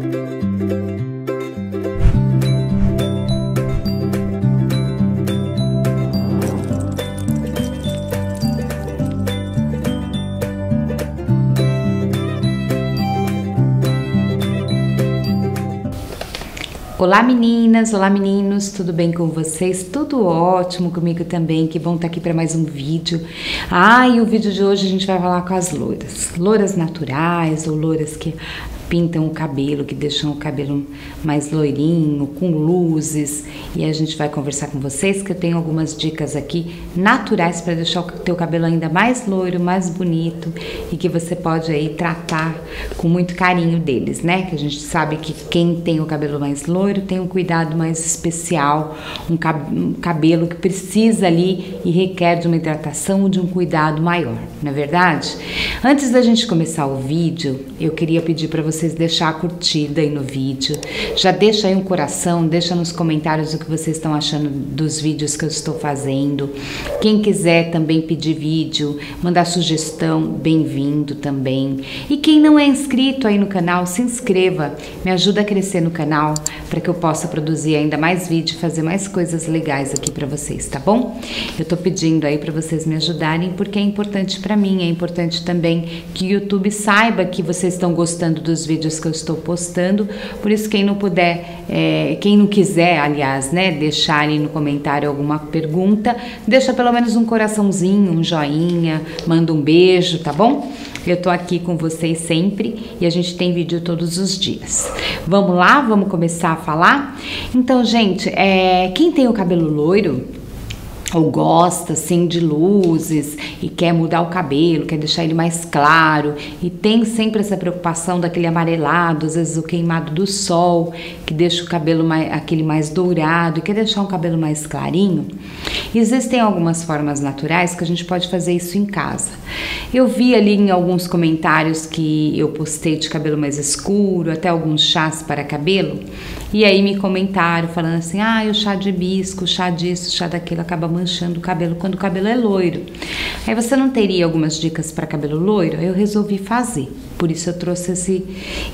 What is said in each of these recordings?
Thank you. Olá meninas, olá meninos, tudo bem com vocês? Tudo ótimo comigo também, que bom estar aqui para mais um vídeo. Ah, e o vídeo de hoje a gente vai falar com as louras, louras naturais ou louras que pintam o cabelo, que deixam o cabelo mais loirinho, com luzes. E a gente vai conversar com vocês que eu tenho algumas dicas aqui naturais para deixar o teu cabelo ainda mais loiro, mais bonito e que você pode aí tratar com muito carinho deles, né? Que a gente sabe que quem tem o cabelo mais loiro tem um cuidado mais especial, um, cabelo que precisa ali e requer de uma hidratação, de um cuidado maior, não é verdade? Antes da gente começar o vídeo, eu queria pedir para você vocês deixar a curtida aí no vídeo. Já deixa aí um coração, deixa nos comentários o que vocês estão achando dos vídeos que eu estou fazendo. Quem quiser também pedir vídeo, mandar sugestão, bem-vindo também. E quem não é inscrito aí no canal, se inscreva. Me ajuda a crescer no canal para que eu possa produzir ainda mais vídeo, fazer mais coisas legais aqui para vocês, tá bom? Eu tô pedindo aí para vocês me ajudarem porque é importante para mim, é importante também que o YouTube saiba que vocês estão gostando dos vídeos que eu estou postando. Por isso, quem não puder, é, quem não quiser, aliás, né, deixar aí no comentário alguma pergunta, deixa pelo menos um coraçãozinho, um joinha, manda um beijo, tá bom? Eu tô aqui com vocês sempre e a gente tem vídeo todos os dias. Vamos lá, vamos começar a falar? Então, gente, é, quem tem o cabelo loiro, ou gosta assim de luzes e quer mudar o cabelo, quer deixar ele mais claro e tem sempre essa preocupação daquele amarelado, às vezes o queimado do sol, que deixa o cabelo mais, aquele mais dourado e quer deixar um cabelo mais clarinho. Existem algumas formas naturais que a gente pode fazer isso em casa. Eu vi ali em alguns comentários que eu postei de cabelo mais escuro, até alguns chás para cabelo, e aí me comentaram falando assim: "Ah, o chá de hibisco, chá disso, chá daquilo acaba manchando o cabelo quando o cabelo é loiro. Aí você não teria algumas dicas para cabelo loiro? Eu resolvi fazer. Por isso eu trouxe esse,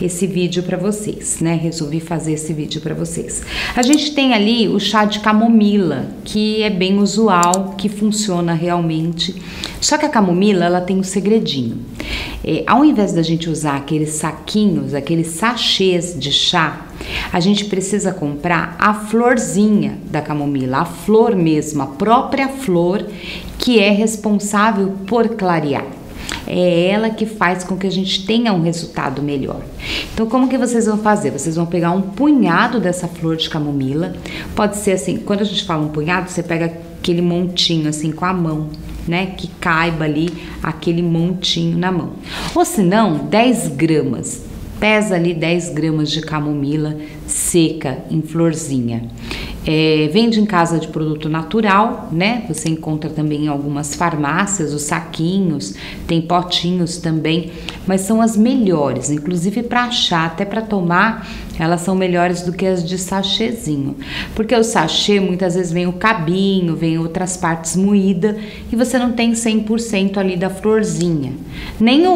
esse vídeo para vocês, né? Resolvi fazer esse vídeo para vocês. A gente tem ali o chá de camomila, que é bem usual, que funciona realmente. Só que a camomila, ela tem um segredinho. É, ao invés da gente usar aqueles saquinhos, aqueles sachês de chá, a gente precisa comprar a florzinha da camomila, a flor mesmo, a própria flor que é responsável por clarear. É ela que faz com que a gente tenha um resultado melhor. Então, como que vocês vão fazer? Vocês vão pegar um punhado dessa flor de camomila. Pode ser assim, quando a gente fala um punhado, você pega aquele montinho assim com a mão, né? Que caiba ali aquele montinho na mão. Ou se não, 10 gramas. Pesa ali 10 gramas de camomila seca em florzinha. É, vende em casa de produto natural, né? Você encontra também em algumas farmácias os saquinhos, tem potinhos também, mas são as melhores, inclusive para achar, até para tomar, elas são melhores do que as de sachêzinho. Porque o sachê muitas vezes vem o cabinho, vem outras partes moídas e você não tem 100% ali da florzinha. Nem o,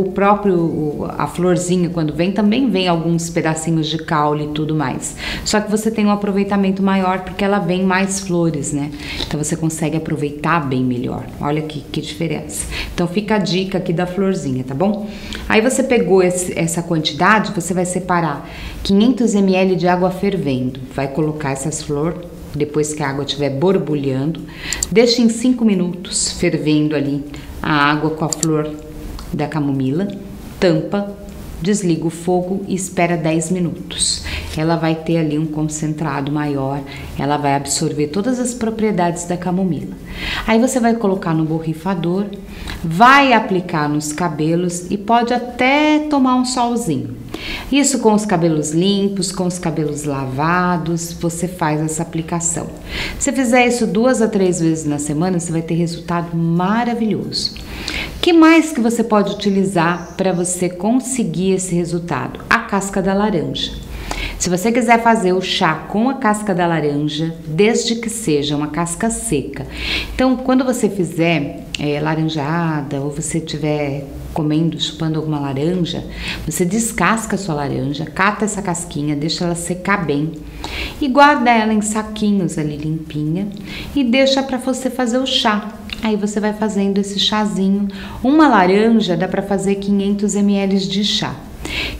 o próprio a florzinha quando vem também vem alguns pedacinhos de caule e tudo mais. Só que você tem um aproveitamento maior porque ela vem mais flores, né? Então você consegue aproveitar bem melhor. Olha que, que diferença. Então fica a dica aqui da florzinha, tá bom? Aí você pegou esse, essa quantidade, você vai separar 500 ml de água fervendo. Vai colocar essas flores depois que a água estiver borbulhando. Deixa em 5 minutos fervendo ali a água com a flor da camomila. Tampa, desliga o fogo e espera 10 minutos ela vai ter ali um concentrado maior, ela vai absorver todas as propriedades da camomila. Aí você vai colocar no borrifador, vai aplicar nos cabelos e pode até tomar um solzinho. Isso com os cabelos limpos, com os cabelos lavados, você faz essa aplicação. Se fizer isso duas a três vezes na semana, você vai ter resultado maravilhoso. Que mais que você pode utilizar para você conseguir esse resultado? A casca da laranja. Se você quiser fazer o chá com a casca da laranja, desde que seja uma casca seca. Então, quando você fizer é, laranjada ou você tiver comendo, chupando alguma laranja, você descasca a sua laranja, cata essa casquinha, deixa ela secar bem e guarda ela em saquinhos ali limpinha e deixa para você fazer o chá. Aí você vai fazendo esse chazinho. Uma laranja dá para fazer 500 ml de chá.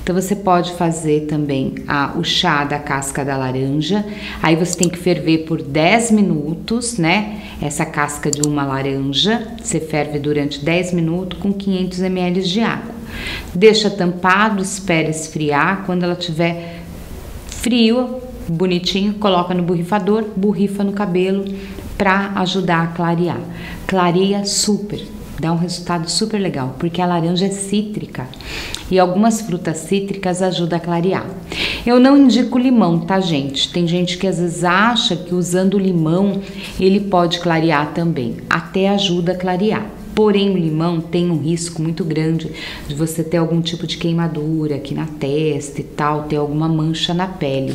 Então você pode fazer também a, o chá da casca da laranja. Aí você tem que ferver por 10 minutos, né? Essa casca de uma laranja, você ferve durante 10 minutos com 500 ml de água. Deixa tampado, espera esfriar. Quando ela tiver frio, bonitinho, coloca no borrifador, borrifa no cabelo para ajudar a clarear. Clareia super, dá um resultado super legal, porque a laranja é cítrica e algumas frutas cítricas ajudam a clarear. Eu não indico limão, tá, gente? Tem gente que às vezes acha que usando limão ele pode clarear também. Até ajuda a clarear. Porém, o limão tem um risco muito grande de você ter algum tipo de queimadura aqui na testa e tal, ter alguma mancha na pele.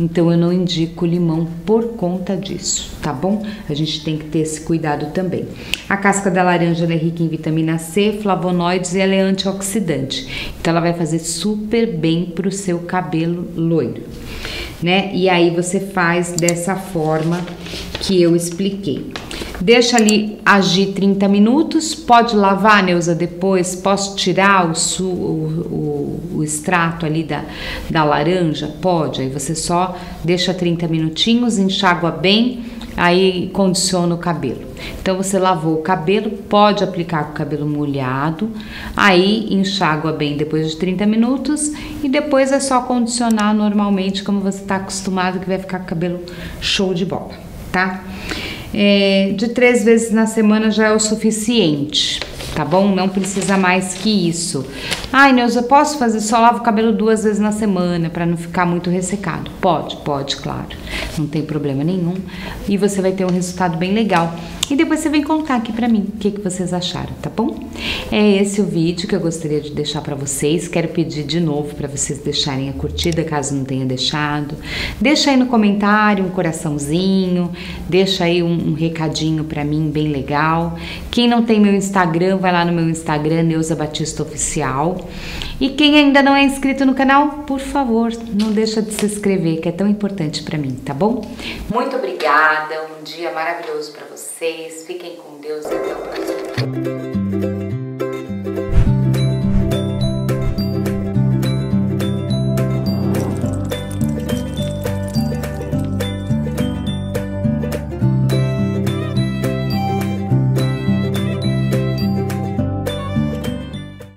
Então, eu não indico limão por conta disso, tá bom? A gente tem que ter esse cuidado também. A casca da laranja é rica em vitamina C, flavonoides e ela é antioxidante. Então, ela vai fazer super bem pro seu cabelo loiro. Né? E aí você faz dessa forma que eu expliquei. Deixa ali agir 30 minutos. Pode lavar, Neuza, depois? Posso tirar o, su, o, o, o extrato ali da, da laranja? Pode. Aí você só deixa 30 minutinhos, enxágua bem, aí condiciona o cabelo. Então você lavou o cabelo, pode aplicar com o cabelo molhado, aí enxágua bem depois de 30 minutos e depois é só condicionar normalmente como você está acostumado que vai ficar com o cabelo show de bola, tá? É, de três vezes na semana já é o suficiente, tá bom? Não precisa mais que isso. Ai, Neuza, eu posso fazer só lavo o cabelo duas vezes na semana para não ficar muito ressecado? Pode, pode, claro. Não tem problema nenhum. E você vai ter um resultado bem legal. E depois você vem contar aqui pra mim o que, que vocês acharam, tá bom? É esse o vídeo que eu gostaria de deixar para vocês. Quero pedir de novo para vocês deixarem a curtida, caso não tenha deixado. Deixa aí no comentário um coraçãozinho, deixa aí um, um recadinho para mim bem legal. Quem não tem meu Instagram, vai lá no meu Instagram, Neuza Batista Oficial. E quem ainda não é inscrito no canal, por favor, não deixa de se inscrever, que é tão importante para mim, tá bom? Muito obrigada, um dia maravilhoso para vocês. Fiquem com Deus e até o próximo.